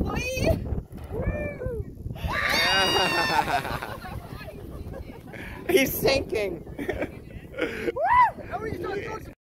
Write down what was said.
boy. He's sinking.